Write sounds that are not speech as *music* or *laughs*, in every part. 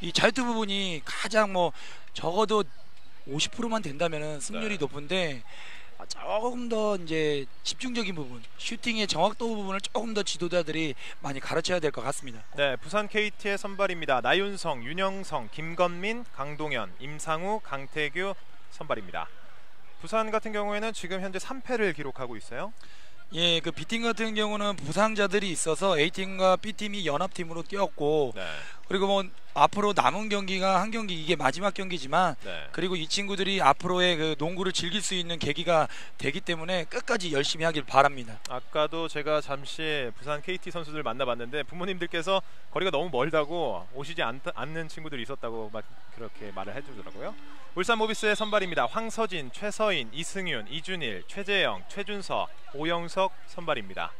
이 자유투 부분이 가장 뭐 적어도 50%만 된다면 승률이 네. 높은데 아, 조금 더 이제 집중적인 부분, 슈팅의 정확도 부분을 조금 더 지도자들이 많이 가르쳐야 될 것 같습니다. 네, 부산 KT의 선발입니다. 나윤성, 윤영성, 김건민, 강동현, 임상우, 강태규 선발입니다. 부산 같은 경우에는 지금 현재 3패를 기록하고 있어요. 예, 그 B팀 같은 경우는 부상자들이 있어서 A팀과 B팀이 연합팀으로 뛰었고 네. 그리고 뭐 앞으로 남은 경기가 한 경기 이게 마지막 경기지만 네. 그리고 이 친구들이 앞으로의 그 농구를 즐길 수 있는 계기가 되기 때문에 끝까지 열심히 하길 바랍니다. 아까도 제가 잠시 부산 KT 선수들 만나봤는데 부모님들께서 거리가 너무 멀다고 오시지 않, 않는 친구들이 있었다고 막 그렇게 말을 해주더라고요. 울산 모비스의 선발입니다. 황서진, 최서인, 이승윤, 이준일, 최재영, 최준서, 오영석 선발입니다.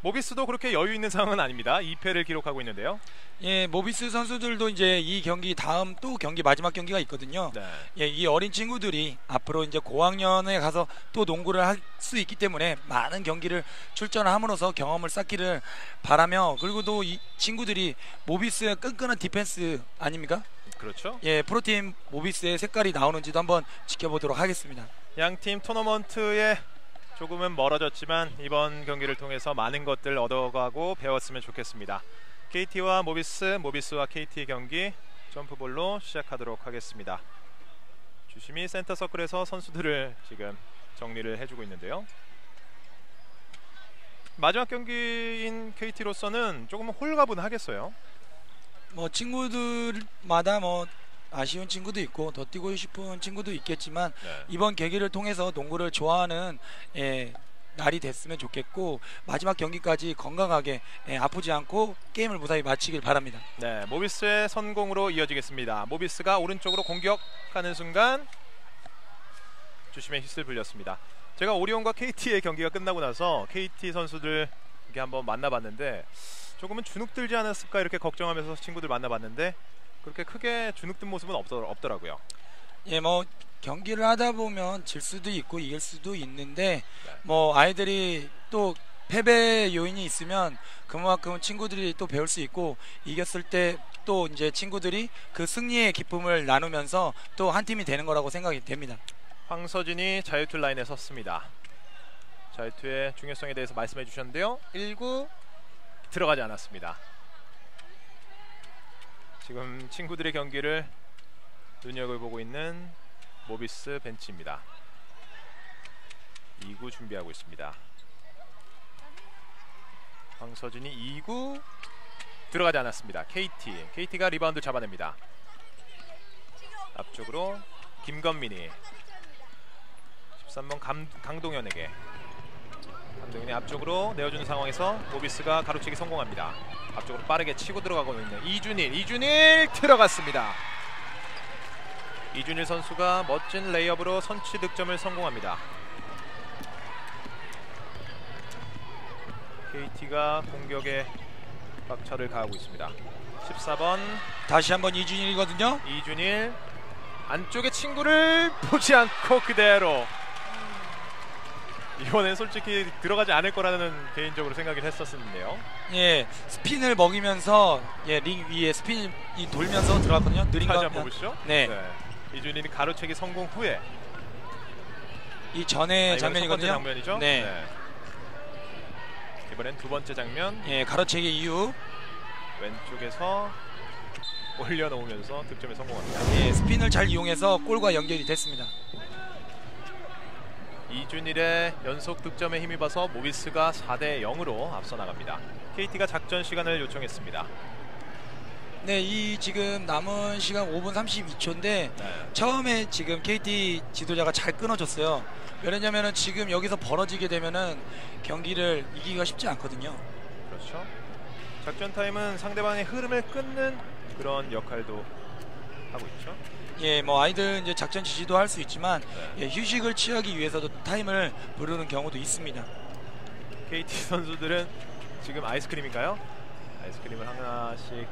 모비스도 그렇게 여유 있는 상황은 아닙니다. 2패를 기록하고 있는데요. 예, 모비스 선수들도 이제 이 경기 다음 또 경기 마지막 경기가 있거든요. 네. 예, 이 어린 친구들이 앞으로 이제 고학년에 가서 또 농구를 할 수 있기 때문에 많은 경기를 출전함으로써 경험을 쌓기를 바라며 그리고 또 이 친구들이 모비스의 끈끈한 디펜스 아닙니까? 그렇죠. 예, 프로팀 모비스의 색깔이 나오는지도 한번 지켜보도록 하겠습니다. 양 팀 토너먼트에 조금은 멀어졌지만 이번 경기를 통해서 많은 것들 얻어가고 배웠으면 좋겠습니다. KT와 모비스, 모비스와 KT 경기 점프볼로 시작하도록 하겠습니다. 주심이 센터 서클에서 선수들을 지금 정리를 해주고 있는데요. 마지막 경기인 KT로서는 조금 홀가분하겠어요. 뭐 친구들마다 뭐 아쉬운 친구도 있고 더 뛰고 싶은 친구도 있겠지만 네. 이번 계기를 통해서 농구를 좋아하는 예, 날이 됐으면 좋겠고 마지막 경기까지 건강하게 예, 아프지 않고 게임을 무사히 마치길 바랍니다. 네, 모비스의 선공으로 이어지겠습니다. 모비스가 오른쪽으로 공격하는 순간 주심의 휘슬 불렸습니다. 제가 오리온과 KT의 경기가 끝나고 나서 KT 선수들 이렇게 한번 만나봤는데 조금은 주눅 들지 않았을까 이렇게 걱정하면서 친구들 만나봤는데 그렇게 크게 주눅 든 모습은 없더, 없더라고요. 예, 뭐 경기를 하다 보면 질 수도 있고 이길 수도 있는데 뭐 아이들이 또 패배 요인이 있으면 그만큼 친구들이 또 배울 수 있고 이겼을 때 또 이제 친구들이 그 승리의 기쁨을 나누면서 또 한 팀이 되는 거라고 생각이 됩니다. 황서진이 자유투 라인에 섰습니다. 자유투의 중요성에 대해서 말씀해 주셨는데요. 1구 들어가지 않았습니다. 지금 친구들의 경기를 눈여겨보고 있는 모비스 벤치입니다. 2구 준비하고 있습니다. 황서진이 2구 들어가지 않았습니다. KT. KT가 리바운드 잡아냅니다. 앞쪽으로 김건민이 13번 감, 강동현에게 강동현이 앞쪽으로 내어주는 상황에서 모비스가 가로채기 성공합니다. 앞쪽으로 빠르게 치고 들어가고 있는 이준일, 이준일 들어갔습니다. 이준일 선수가 멋진 레이업으로 선취 득점을 성공합니다. KT가 공격에 박차를 가하고 있습니다. 14번 다시 한번 이준일이거든요. 이준일 안쪽에 친구를 보지 않고 그대로 이번엔 솔직히 들어가지 않을 거라는 개인적으로 생각을 했었는데요. 예, 스핀을 먹이면서 예, 링 위에 스핀이 돌면서 들어갔거든요. 느린 거 한번 보시죠. 네. 이준일이 가로채기 성공 후에 이 아, 첫 번째 장면이거든요. 장면이죠. 네. 이번엔 두 번째 장면 예, 가로채기 이후 왼쪽에서 올려놓으면서 득점에 성공합니다. 예, 스핀을 잘 이용해서 골과 연결이 됐습니다. 이준일의 연속 득점에 힘입어서 모비스가 4대 0으로 앞서 나갑니다. KT가 작전 시간을 요청했습니다. 네, 이 지금 남은 시간 5분 32초인데 네. 처음에 지금 KT 지도자가 잘 끊어줬어요. 왜냐면은 지금 여기서 벌어지게 되면은 경기를 이기기가 쉽지 않거든요. 그렇죠. 작전 타임은 상대방의 흐름을 끊는 그런 역할도 하고 있죠. 예, 뭐 아이들 이제 작전 지시도 할 수 있지만 네. 예, 휴식을 취하기 위해서도 타임을 부르는 경우도 있습니다. KT 선수들은 지금 아이스크림인가요? 아이스크림을 하나씩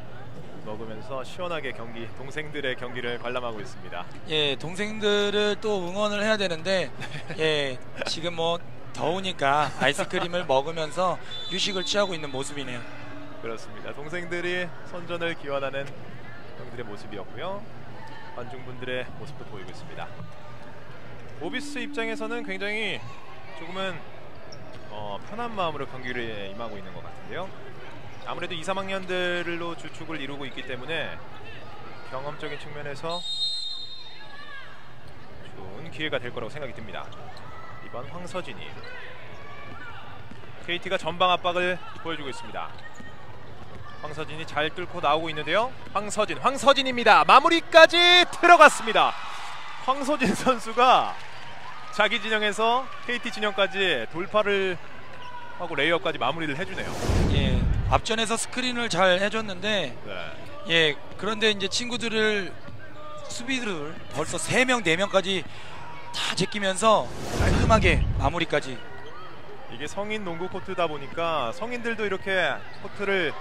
먹으면서 시원하게 경기 동생들의 경기를 관람하고 있습니다. 예, 동생들을 또 응원을 해야 되는데 *laughs* 예, 지금 뭐 더우니까 아이스크림을 *laughs* 먹으면서 휴식을 취하고 있는 모습이네요. 그렇습니다. 동생들이 선전을 기원하는 형들의 모습이었고요. 관중분들의 모습도 보이고 있습니다. 모비스 입장에서는 굉장히 조금은 어, 편한 마음으로 경기를 임하고 있는 것 같은데요. 아무래도 2, 3학년들로 주축을 이루고 있기 때문에 경험적인 측면에서 좋은 기회가 될 거라고 생각이 듭니다. 이번 황서진이 KT가 전방 압박을 보여주고 있습니다. 황서진이 잘 뚫고 나오고 있는데요. 황서진, 황서진입니다. 마무리까지 들어갔습니다. 황서진 *laughs* 선수가 자기 진영에서 KT 진영까지 돌파를 하고 레이업까지 마무리를 해주네요. 예, 앞전에서 스크린을 잘 해줬는데 네. 예, 그런데 이제 친구들을 수비를 벌써 3명, 4명까지 다 제끼면서 깔끔하게 마무리까지 이게 성인 농구 코트다 보니까 성인들도 이렇게 코트를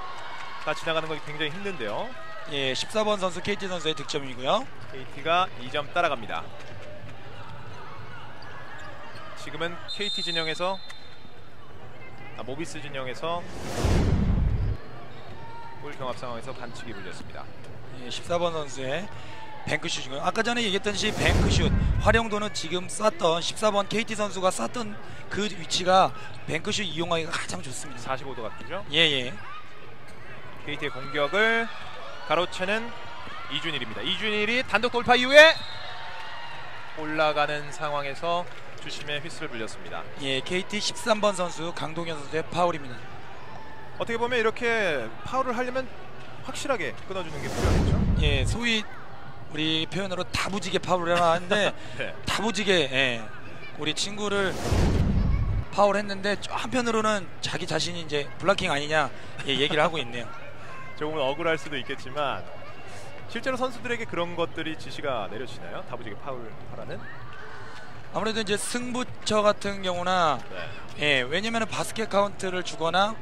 다 지나가는 건 굉장히 힘든데요. 예, 14번 선수 KT 선수의 득점이고요. KT가 2점 따라갑니다. 지금은 KT 진영에서 아, 모비스 진영에서 골 경합 상황에서 반칙이 불렸습니다. 예, 14번 선수의 뱅크슛이고요. 아까 전에 얘기했던시 뱅크슛 활용도는 지금 쐈던 14번 KT 선수가 쐈던 그 위치가 뱅크슛 이용하기가 가장 좋습니다. 45도 같죠? 예, 예. KT의 공격을 가로채는 이준일입니다. 이준일이 단독 돌파 이후에 올라가는 상황에서 주심의 휘슬을 불렸습니다. 예, KT 13번 선수 강동현 선수의 파울입니다. 어떻게 보면 이렇게 파울을 하려면 확실하게 끊어주는 게 필요하겠죠? 예, 소위 우리 표현으로 다부지게 파울을 해놨는데 *laughs* 네. 다부지게 예, 우리 친구를 파울했는데 좀 한편으로는 자기 자신이 이제 블락킹 아니냐 예, 얘기를 하고 있네요. 조금은 억울할 수도 있겠지만 실제로 선수들에게 그런 것들이 지시가 내려지나요? 다부지게 파울 하라는? 아무래도 이제 승부처 같은 경우나 네. 예, 왜냐면은 바스켓 카운트를 주거나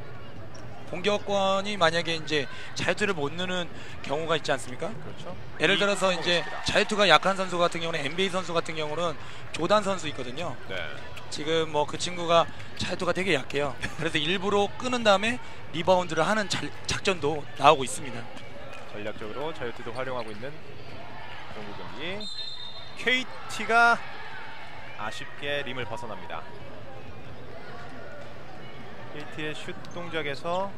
공격권이 만약에 이제 자유투를 못 넣는 경우가 있지 않습니까? 그렇죠. 예를 들어서 이- 이제 자유투가 약한 선수 같은 경우는 NBA 선수 같은 경우는 조단 선수 있거든요. 네. 지금 뭐 그 친구가 자유투가 되게 약해요. 그래서 일부러 끄는 다음에 리바운드를 하는 잘- 작전도 나오고 있습니다. 전략적으로 자유투도 활용하고 있는 농구 경기. KT가 아쉽게 림을 벗어납니다. KT의 슛 동작에서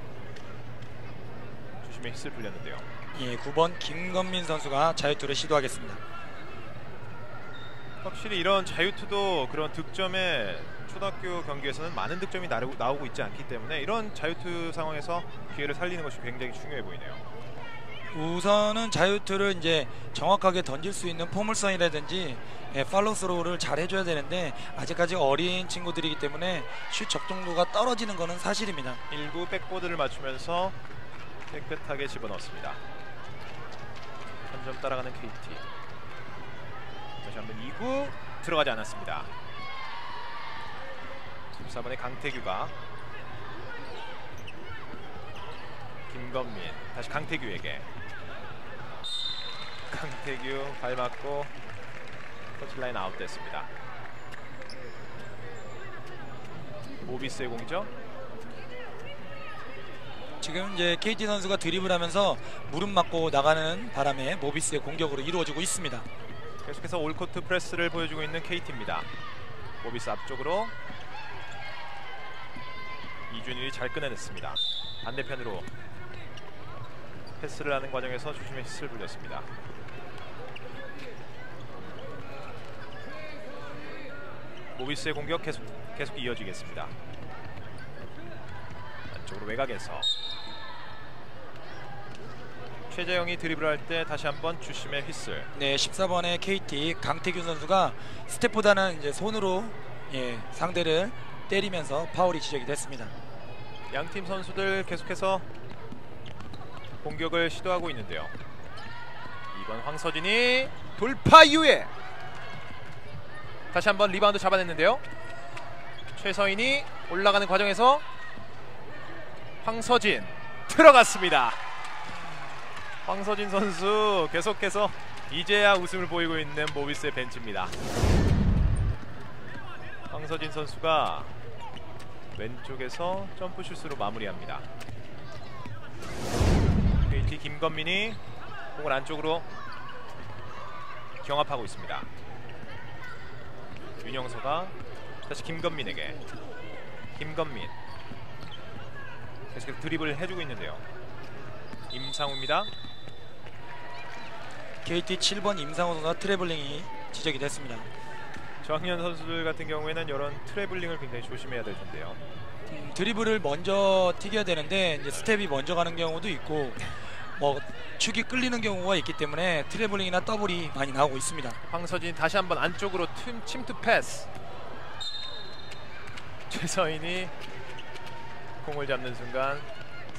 주심의 휘슬 불렸는데요. 예, 9번 김건민 선수가 자유투를 시도하겠습니다. 확실히 이런 자유투도 그런 득점에 초등학교 경기에서는 많은 득점이 나오고 있지 않기 때문에 이런 자유투 상황에서 기회를 살리는 것이 굉장히 중요해 보이네요. 우선은 자유투를 이제 정확하게 던질 수 있는 포물선이라든지 예, 팔로스로우를 잘 해줘야 되는데 아직까지 어린 친구들이기 때문에 슛 적중도가 떨어지는 것은 사실입니다. 일부 백보드를 맞추면서 깨끗하게 집어넣습니다. 한 점 따라가는 KT. 다시 한번 2구 들어가지 않았습니다. 14번의 강태규가 김건민 다시 강태규에게 강태규 발 맞고 터치라인 아웃됐습니다. 모비스의 공격 지금 이제 KT 선수가 드리블하면서 무릎 맞고 나가는 바람에 모비스의 공격으로 이루어지고 있습니다. 계속해서 올코트 프레스를 보여주고 있는 KT입니다. 모비스 앞쪽으로 이준일이 잘 끊어냈습니다. 반대편으로 패스를 하는 과정에서 주심의 히스를 불렸습니다. 모비스의 공격 계속 계속 이어지겠습니다. 안쪽으로 외곽에서 최재영이 드리블 할 때 다시 한번 주심의 휘슬 네, 14번의 KT 강태균 선수가 스텝보다는 이제 손으로 예, 상대를 때리면서 파울이 지적이 됐습니다. 양 팀 선수들 계속해서 공격을 시도하고 있는데요. 이번 황서진이 돌파 이후에 다시 한번 리바운드 잡아냈는데요. 최서인이 올라가는 과정에서 황서진 들어갔습니다. 황서진 선수 계속해서 이제야 웃음을 보이고 있는 모비스의 벤치입니다. 황서진 선수가 왼쪽에서 점프 슛으로 마무리합니다. KT 김건민이 공을 안쪽으로 경합하고 있습니다. 윤영서가 다시 김건민에게 김건민 계속해서 드리블을 해주고 있는데요. 임상우입니다. KT 7번 임상호 선수가 트래블링이 지적이 됐습니다. 저학년 선수들 같은 경우에는 이런 트래블링을 굉장히 조심해야 될 텐데요. 음, 드리블을 먼저 튀겨야 되는데 이제 스텝이 먼저 가는 경우도 있고 뭐 축이 끌리는 경우가 있기 때문에 트래블링이나 더블이 많이 나오고 있습니다. 황서진 다시 한번 안쪽으로 틈, 침투 패스. 최서인이 공을 잡는 순간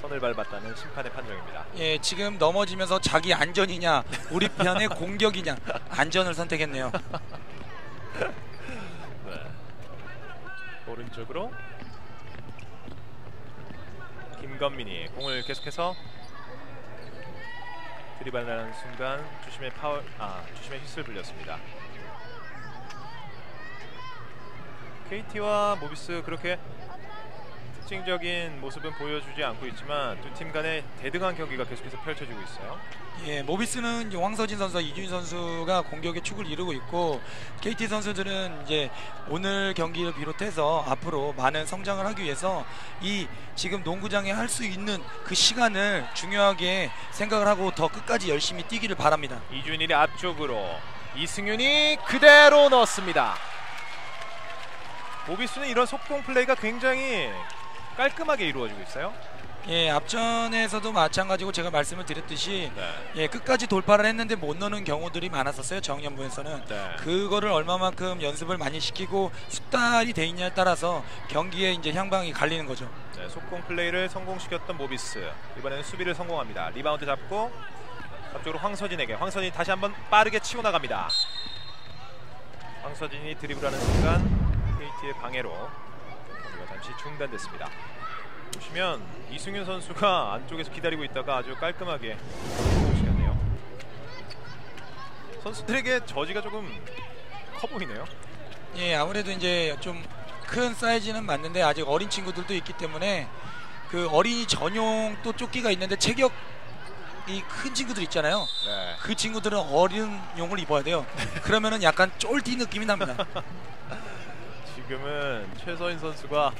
선을 밟았다는 심판의 판정입니다. 예, 지금 넘어지면서 자기 안전이냐 우리 편의 공격이냐 안전을 선택했네요. *laughs* 네. 오른쪽으로 김건민이 공을 계속해서 드리블하는 순간 주심의 파울 아 주심의 휘슬 불렸습니다. KT와 모비스 그렇게 특징적인 모습은 보여주지 않고 있지만 두 팀 간의 대등한 경기가 계속해서 펼쳐지고 있어요. 예, 모비스는 황서진 선수와 이준희 선수가 공격의 축을 이루고 있고 KT 선수들은 이제 오늘 경기를 비롯해서 앞으로 많은 성장을 하기 위해서 이 지금 농구장에 할 수 있는 그 시간을 중요하게 생각을 하고 더 끝까지 열심히 뛰기를 바랍니다. 이준일이 앞쪽으로 이승윤이 그대로 넣었습니다. 모비스는 이런 속공 플레이가 굉장히 깔끔하게 이루어지고 있어요. 예, 앞전에서도 마찬가지고 제가 말씀을 드렸듯이 네. 예, 끝까지 돌파를 했는데 못 넣는 경우들이 많았었어요. 정년부에서는. 네. 그거를 얼마만큼 연습을 많이 시키고 숙달이 돼 있냐에 따라서 경기에 이제 향방이 갈리는 거죠. 네, 속공 플레이를 성공시켰던 모비스 이번에는 수비를 성공합니다. 리바운드 잡고 앞쪽으로 황서진에게 황서진이 다시 한번 빠르게 치고 나갑니다. 황서진이 드리블하는 순간 KT의 방해로 잠시 중단됐습니다. 보시면 이승윤 선수가 안쪽에서 기다리고 있다가 아주 깔끔하게 성공시켰네요. 선수들에게 저지가 조금 커 보이네요. 예, 아무래도 이제 좀 큰 사이즈는 맞는데 아직 어린 친구들도 있기 때문에 그 어린이 전용 또 조끼가 있는데 체격 이큰 친구들 있잖아요. 네. 그 친구들은 어린 용을 입어야 돼요. *laughs* 그러면은 약간 쫄티 느낌이 납니다. *laughs* 지금은 최서인 선수가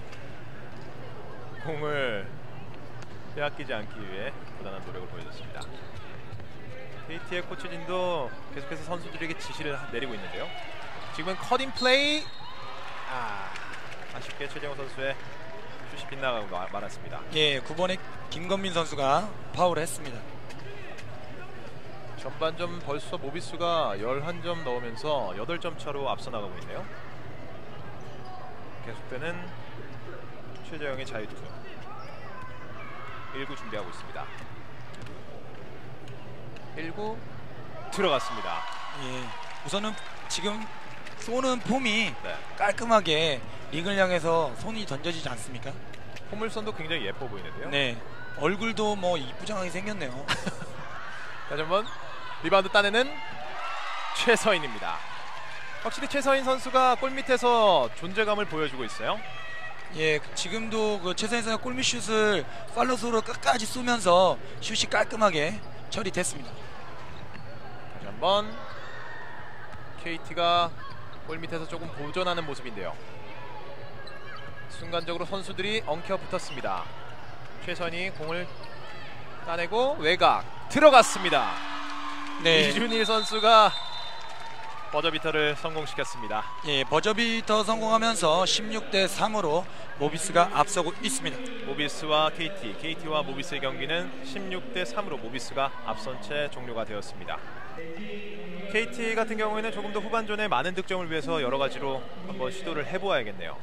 공을 빼앗기지 않기 위해 부단한 노력을 보여줬습니다. KT의 코치진도 계속해서 선수들에게 지시를 하- 내리고 있는데요. 지금은 커팅 플레이 아, 아쉽게 최정호 선수의 슛이 빗나가고 마- 말았습니다. 예, 9번의 김건민 선수가 파울을 했습니다. 전반전 벌써 모비스가 11점 넣으면서 8점 차로 앞서 나가고 있네요. 계속되는 최재영의 자유투 1구 준비하고 있습니다. 1구 들어갔습니다. 예, 우선은 지금 쏘는 폼이 네. 깔끔하게 링을 향해서 손이 던져지지 않습니까? 포물선도 굉장히 예뻐 보이는데요. 네, 얼굴도 뭐 이쁘장하게 생겼네요. *laughs* 다시 한번 리바운드 따내는 최서인입니다. 확실히 최서인 선수가 골 밑에서 존재감을 보여주고 있어요. 예, 지금도 그 최선희 선수가 골밑슛을 팔로스로 끝까지 쏘면서 슛이 깔끔하게 처리됐습니다. 다시 한번 KT가 골 밑에서 조금 보존하는 모습인데요. 순간적으로 선수들이 엉켜 붙었습니다. 최선이 공을 따내고 외곽 들어갔습니다. 네, 이준일 선수가 버저비터를 성공시켰습니다. 예, 버저비터 성공하면서 16대 3으로 모비스가 앞서고 있습니다. 모비스와 KT, KT와 모비스의 경기는 16대 3으로 모비스가 앞선 채 종료가 되었습니다. KT 같은 경우에는 조금 더 후반전에 많은 득점을 위해서 여러 가지로 한번 시도를 해보아야겠네요.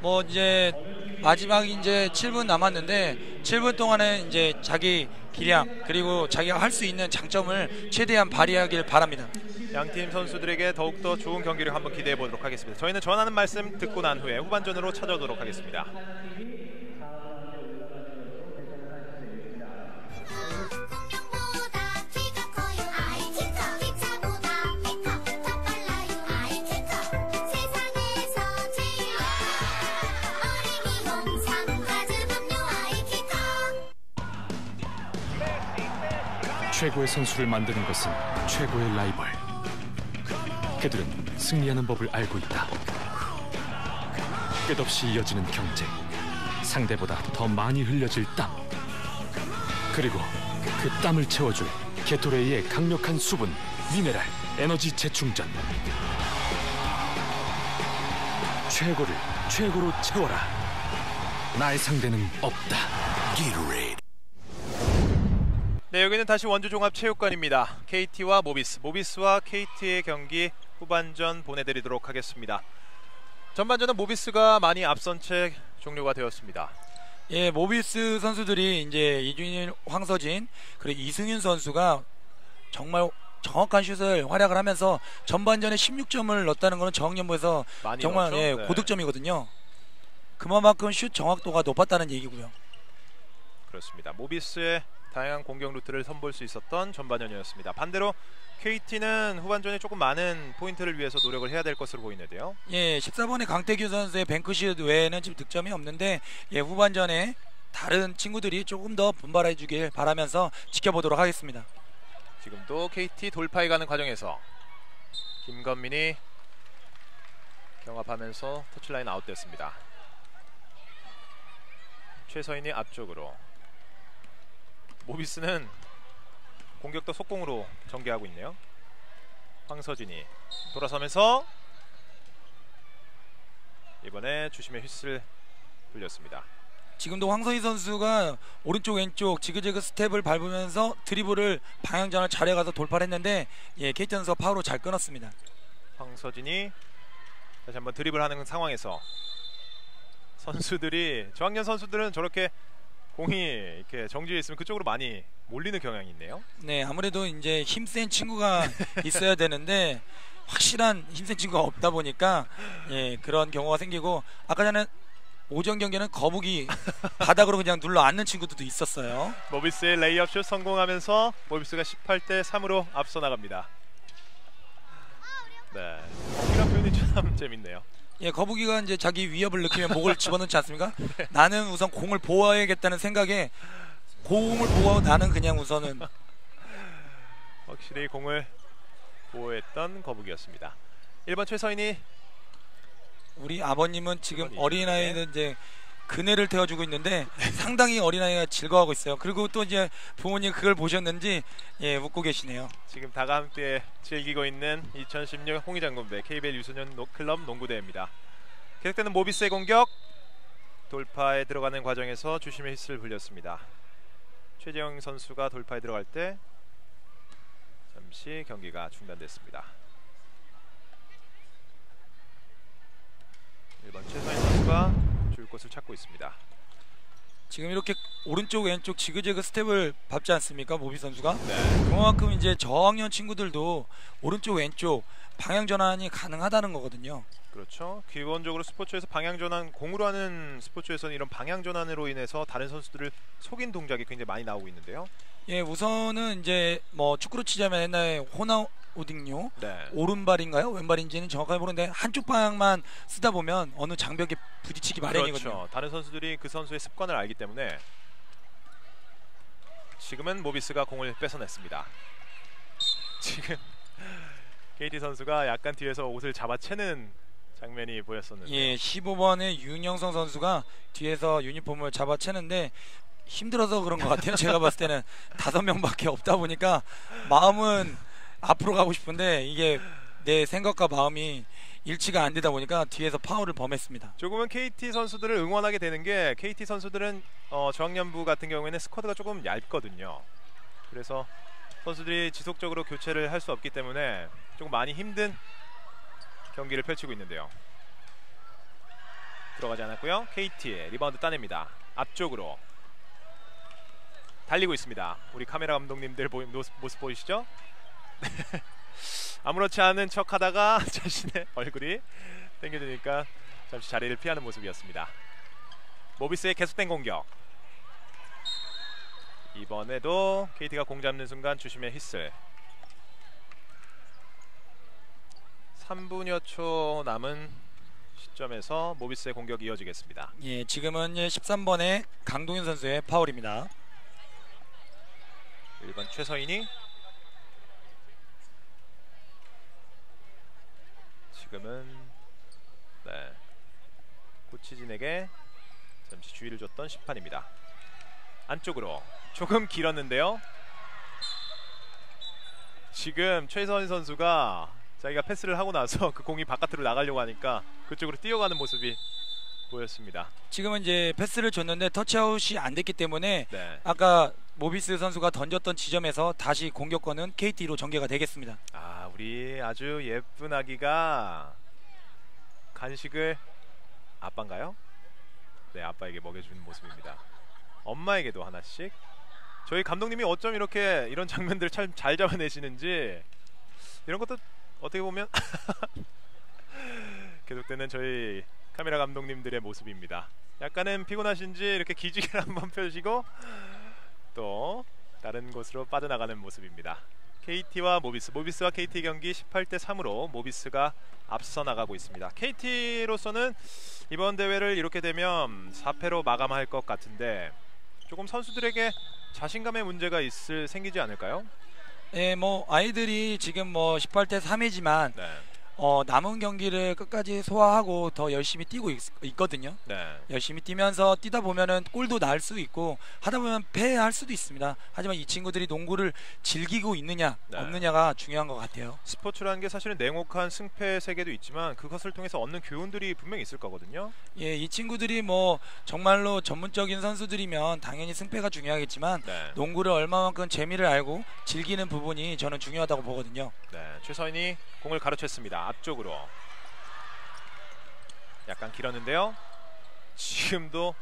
뭐 이제 마지막 이제 7분 남았는데 7분 동안에 이제 자기 기량 그리고 자기가 할 수 있는 장점을 최대한 발휘하길 바랍니다. 양팀 선수들에게 더욱더 좋은 경기를 한번 기대해 보도록 하겠습니다. 저희는 전하는 말씀 듣고 난 후에 후반전으로 찾아오도록 하겠습니다. 최고의 선수를 만드는 것은 최고의 라이벌. 그들은 승리하는 법을 알고 있다. 끝없이 이어지는 경쟁. 상대보다 더 많이 흘려질 땀. 그리고 그 땀을 채워줄 게토레이의 강력한 수분, 미네랄, 에너지 재충전. 최고를 최고로 채워라. 나의 상대는 없다. 네, 여기는 다시 원주 종합 체육관입니다. KT와 모비스, 모비스와 KT의 경기 후반전 보내드리도록 하겠습니다. 전반전은 모비스가 많이 앞선 채 종료가 되었습니다. 예, 모비스 선수들이 이제 이준일, 황서진 그리고 이승윤 선수가 정말 정확한 슛을 활약을 하면서 전반전에 16점을 넣었다는 것은 정연부에서 정말 넣었죠? 예, 네. 고득점이거든요. 그만큼 슛 정확도가 높았다는 얘기고요. 그렇습니다. 모비스의 다양한 공격 루트를 선볼 수 있었던 전반전이었습니다. 반대로 KT는 후반전에 조금 많은 포인트를 위해서 노력을 해야 될 것으로 보이는데요. 예, 14번의 강태규 선수의 뱅크슛 외에는 지금 득점이 없는데 예, 후반전에 다른 친구들이 조금 더 분발해 주길 바라면서 지켜보도록 하겠습니다. 지금도 KT 돌파해 가는 과정에서 김건민이 경합하면서 터치라인 아웃됐습니다. 최서인이 앞쪽으로 모비스는 공격도 속공으로 전개하고 있네요. 황서진이 돌아서면서 이번에 주심의 휘슬 불렸습니다. 지금도 황서희 선수가 오른쪽 왼쪽 지그재그 스텝을 밟으면서 드리블을 방향전을 잘해가서 돌파를 했는데 예, KT 선수가 파워로 잘 끊었습니다. 황서진이 다시 한번 드리블하는 상황에서 선수들이 저학년 선수들은 저렇게 공이 이렇게 정지해 있으면 그쪽으로 많이 몰리는 경향이 있네요. 네, 아무래도 이제 힘센 친구가 *laughs* 있어야 되는데 확실한 힘센 친구가 없다 보니까 예, 그런 경우가 생기고 아까 전에 오전 경기는 거북이 *laughs* 바닥으로 그냥 눌러 앉는 친구들도 있었어요. 모비스의 레이업 슛 성공하면서 모비스가 18대 3으로 앞서 나갑니다. 네, 이런 표현이 참 재밌네요. 예, 거북이가 이제 자기 위협을 느끼면 목을 집어넣지 않습니까? *laughs* 나는 우선 공을 보호해야겠다는 생각에 공을 보호하고 나는 그냥 우선은 확실히 공을 보호했던 거북이였습니다. 1번 최서인이 우리 아버님은 지금. 어린아이는 이제 그네를 태워주고 있는데 상당히 어린아이가 즐거워하고 있어요. 그리고 또 이제 부모님 그걸 보셨는지 예 웃고 계시네요. 지금 다가 함께 즐기고 있는 2016 홍의장군배 KBL 유소년 노- 클럽 농구대회입니다. 계속되는 모비스의 공격 돌파에 들어가는 과정에서 주심의 히스를 불렸습니다. 최재영 선수가 돌파에 들어갈 때 잠시 경기가 중단됐습니다. 1번 최서인 선수가 줄 곳을 찾고 있습니다. 지금 이렇게 오른쪽 왼쪽 지그재그 스텝을 밟지 않습니까 모비 선수가? 네. 그만큼 이제 저학년 친구들도 오른쪽 왼쪽 방향 전환이 가능하다는 거거든요. 그렇죠. 기본적으로 스포츠에서 방향 전환 공으로 하는 스포츠에서는 이런 방향 전환으로 인해서 다른 선수들을 속인 동작이 굉장히 많이 나오고 있는데요. 예 우선은 이제 뭐 축구로 치자면 옛날에 호나 오딩요 네. 오른발인가요 왼발인지는 정확하게 모르는데 한쪽 방향만 쓰다 보면 어느 장벽에 부딪히기 마련이거든요. 그렇죠. 다른 선수들이 그 선수의 습관을 알기 때문에 지금은 모비스가 공을 뺏어냈습니다. *laughs* 지금 KT 선수가 약간 뒤에서 옷을 잡아채는 장면이 보였었는데 예, 15번의 윤영성 선수가 뒤에서 유니폼을 잡아채는데 힘들어서 그런 것 같아요. 제가 봤을 때는 *laughs* 다섯 명밖에 없다 보니까 마음은 앞으로 가고 싶은데 이게 내 생각과 마음이 일치가 안 되다 보니까 뒤에서 파울을 범했습니다. 조금은 KT 선수들을 응원하게 되는 게 KT 선수들은 어, 저학년부 같은 경우에는 스쿼드가 조금 얇거든요. 그래서 선수들이 지속적으로 교체를 할 수 없기 때문에 조금 많이 힘든 경기를 펼치고 있는데요. 들어가지 않았고요. KT 리바운드 따냅니다. 앞쪽으로 달리고 있습니다. 우리 카메라 감독님들 모습 보이시죠? *laughs* 아무렇지 않은 척 하다가 *laughs* 자신의 얼굴이 땡겨지니까 잠시 자리를 피하는 모습이었습니다. 모비스의 계속된 공격. 이번에도 KT가 공 잡는 순간 주심의 히슬. 3분여 초 남은 시점에서 모비스의 공격이 이어지겠습니다. 예, 지금은 13번의 강동윤 선수의 파울입니다. 1번 최서인이 지금은 네 코치진에게 잠시 주의를 줬던 심판입니다. 안쪽으로 조금 길었는데요. 지금 최서인 선수가 자기가 패스를 하고 나서 *laughs* 그 공이 바깥으로 나가려고 하니까 그쪽으로 뛰어가는 모습이 보였습니다. 지금은 이제 패스를 줬는데 터치아웃이 안 됐기 때문에 네. 아까 모비스 선수가 던졌던 지점에서 다시 공격권은 KT로 전개가 되겠습니다. 아, 우리 아주 예쁜 아기가 간식을 아빠인가요? 네, 아빠에게 먹여주는 모습입니다. 엄마에게도 하나씩. 저희 감독님이 어쩜 이렇게 이런 장면들 참 잘 잡아내시는지 이런 것도 어떻게 보면 *laughs* 계속되는 저희 카메라 감독님들의 모습입니다. 약간은 피곤하신지 이렇게 기지개를 *laughs* 한번 펴시고 또 다른 곳으로 빠져나가는 모습입니다. KT와 모비스, 모비스와 KT 경기 18대 3으로 모비스가 앞서 나가고 있습니다. KT로서는 이번 대회를 이렇게 되면 4패로 마감할 것 같은데 조금 선수들에게 자신감의 문제가 있을 생기지 않을까요? 예, 뭐 아이들이 지금 뭐 18대 3이지만 네, 어, 남은 경기를 끝까지 소화하고 더 열심히 뛰고 있, 거든요 네, 열심히 뛰면서 뛰다 보면은 골도 날 수 있고 하다 보면 패할 수도 있습니다. 하지만 이 친구들이 농구를 즐기고 있느냐 네. 없느냐가 중요한 것 같아요. 스포츠라는 게 사실은 냉혹한 승패 세계도 있지만 그것을 통해서 얻는 교훈들이 분명히 있을 거거든요. 예, 이 친구들이 뭐 정말로 전문적인 선수들이면 당연히 승패가 중요하겠지만 네, 농구를 얼마만큼 재미를 알고 즐기는 부분이 저는 중요하다고 보거든요. 네, 최서인이 공을 가로챘습니다. 앞쪽으로 약간 길었는데요. 지금도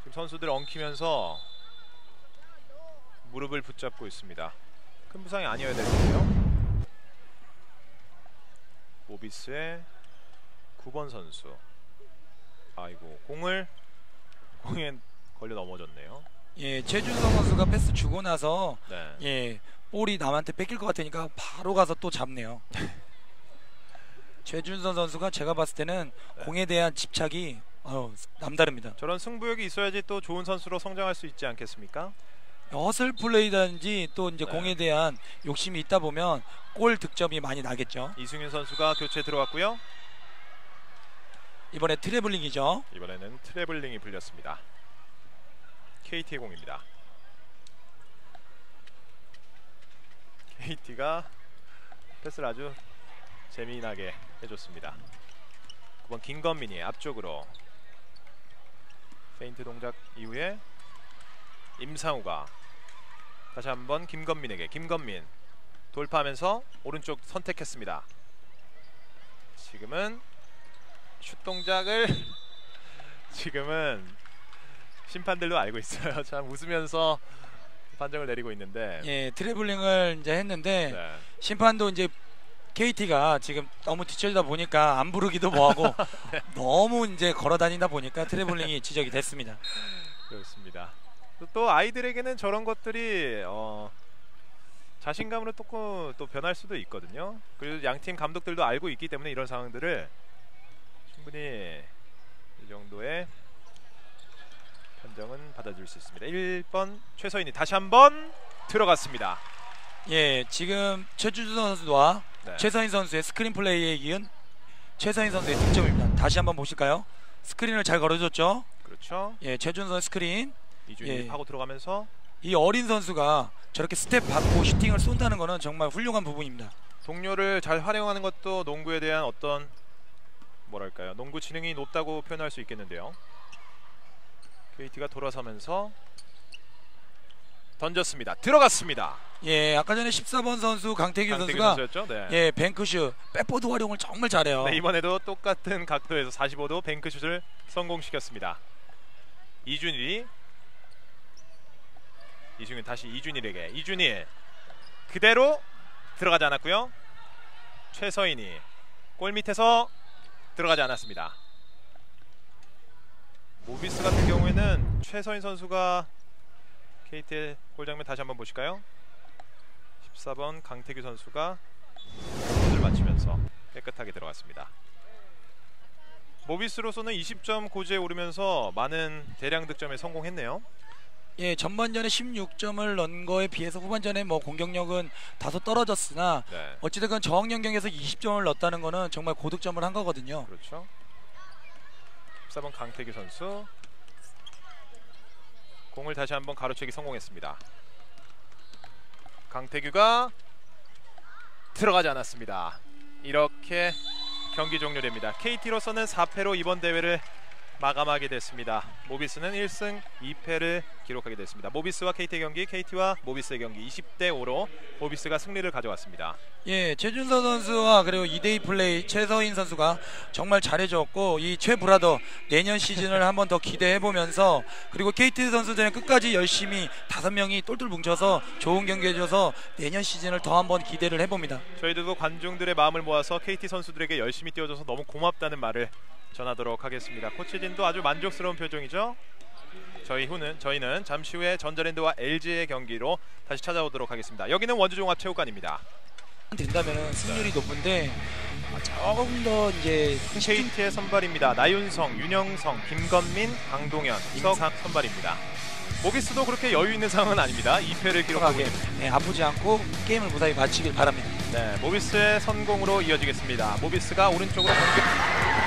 지금 선수들 엉키면서 무릎을 붙잡고 있습니다. 큰 부상이 아니어야 될 텐데요. 모비스의 9번 선수. 아이고 공을 공에 걸려 넘어졌네요. 예, 최준성 선수가 패스 주고 나서 네. 예, 볼이 남한테 뺏길 것 같으니까 바로 가서 또 잡네요. *laughs* 최준선 선수가 제가 봤을 때는 네. 공에 대한 집착이 어, 남다릅니다. 저런 승부욕이 있어야지 또 좋은 선수로 성장할 수 있지 않겠습니까? 허슬 플레이든지 또 이제 네. 공에 대한 욕심이 있다 보면 골 득점이 많이 나겠죠. 이승윤 선수가 교체 들어갔고요. 이번에 트래블링이죠. 이번에는 트래블링이 불렸습니다. KT의 공입니다. KT가 패스를 아주 재미나게 해줬습니다. 9번 김건민이 앞쪽으로 페인트 동작 이후에 임상우가 다시 한번 김건민에게 김건민 돌파하면서 오른쪽 선택했습니다. 지금은 슛 동작을 *laughs* 지금은 심판들도 알고 있어요. *laughs* 참 웃으면서 판정을 내리고 있는데 예, 트래블링을 이제 했는데 네. 심판도 이제 KT가 지금 너무 뒤처지다 보니까 안 부르기도 뭐하고 *laughs* 네. 너무 이제 걸어 다니다 보니까 트래블링이 지적이 됐습니다. 그렇습니다. 또, 또 아이들에게는 저런 것들이 어, 자신감으로 또, 또 변할 수도 있거든요. 그리고 양 팀 감독들도 알고 있기 때문에 이런 상황들을 충분히 이 정도의 판정은 받아줄 수 있습니다. 1번 최서인이 다시 한번 들어갔습니다. 예, 지금 최준선 선수와 네. 최서인 선수의 스크린 플레이에 이은 최서인 선수의 득점입니다. 다시 한번 보실까요? 스크린을 잘 걸어줬죠. 그렇죠. 예, 최준선 스크린. 이준이 예. 파고 들어가면서 이 어린 선수가 저렇게 스텝 받고 슈팅을 쏜다는 것은 정말 훌륭한 부분입니다. 동료를 잘 활용하는 것도 농구에 대한 어떤 뭐랄까요 농구 지능이 높다고 표현할 수 있겠는데요. KT가 돌아서면서 던졌습니다. 들어갔습니다. 예, 아까 전에 14번 선수 강태규, 강태규 선수가. 네. 예, 뱅크슛, 백보드 활용을 정말 잘해요. 네, 이번에도 똑같은 각도에서 45도 뱅크슛을 성공시켰습니다. 이준일이 이승윤 다시 이준일에게 이준일 그대로 들어가지 않았고요. 최서인이 골 밑에서 들어가지 않았습니다. 모비스 같은 경우에는 최서인 선수가 KT의 골 장면 다시 한번 보실까요? 14번 강태규 선수가 골을 맞추면서 깨끗하게 들어갔습니다. 모비스로서는 20점 고지에 오르면서 많은 대량 득점에 성공했네요. 예, 전반전에 16점을 넣은 거에 비해서 후반전에 뭐 공격력은 다소 떨어졌으나 네. 어찌됐건 저학년 경기에서 20점을 넣었다는 거는 정말 고득점을 한 거거든요. 그렇죠. 14번 강태규 선수 공을 다시 한번 가로채기 성공했습니다. 강태규가 들어가지 않았습니다. 이렇게 경기 종료됩니다. KT로서는 4패로 이번 대회를 마감하게 됐습니다. 모비스는 1승 2패를 기록하게 됐습니다. 모비스와 KT 경기, KT와 모비스의 경기 20대 5로 모비스가 승리를 가져왔습니다. 예, 최준서 선수와 그리고 2대2 플레이 최서인 선수가 정말 잘해줬고 이 최브라더 내년 시즌을 *laughs* 한번 더 기대해 보면서 그리고 KT 선수들은 끝까지 열심히 다섯 명이 똘똘 뭉쳐서 좋은 경기 해줘서 내년 시즌을 더 한번 기대를 해봅니다. 저희들도 관중들의 마음을 모아서 KT 선수들에게 열심히 뛰어줘서 너무 고맙다는 말을 전하도록 하겠습니다. 코치진도 아주 만족스러운 표정이죠. 저희 후는 저희는 잠시 후에 전자랜드와 LG의 경기로 다시 찾아오도록 하겠습니다. 여기는 원주종합체육관입니다. 된다면 승률이 높은데 조금 더 이제 KT의 선발입니다. 나윤성, 윤영성, 김건민, 강동현, 임상 선발입니다. 모비스도 그렇게 여유 있는 상황은 아닙니다. 2패를 기록하고 있습니다. 예, 아프지 않고 게임을 무사히 마치길 바랍니다. 네, 모비스의 선공으로 이어지겠습니다. 모비스가 오른쪽으로 공격.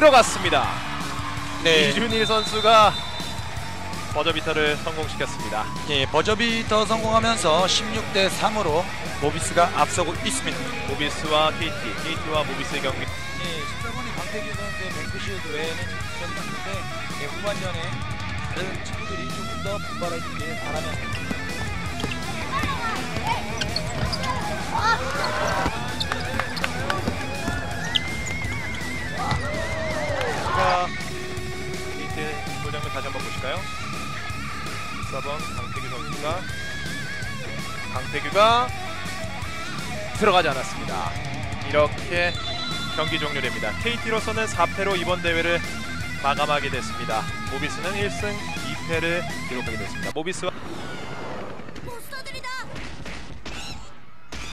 들어갔습니다. 네, 이준일 선수가 버저비터를 성공시켰습니다. 예, 버저비터 성공하면서 16대 3으로 모비스가 앞서고 있습니다. 모비스와 KT, KT와 모비스의 경기. 예, 14번의 강태규 선수의 뱅크슛 외에는 있었는데 예, 후반전에 다른 친구들이 조금 더 분발해주길 바라면서 자, KT의 골 장면 다시 한번 보실까요? 14번 강태규 선수가 강태규가 들어가지 않았습니다. 이렇게 경기 종료됩니다. KT로서는 4패로 이번 대회를 마감하게 됐습니다. 모비스는 1승 2패를 기록하게 됐습니다. 모비스와